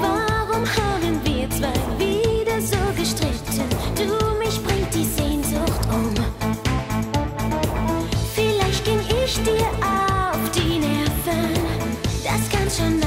Warum? Haben wir zwei wieder so gestritten? Du, mich bringt die Sehnsucht um. Vielleicht ging ich dir auf die Nerven. Das kann schon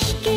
aşkı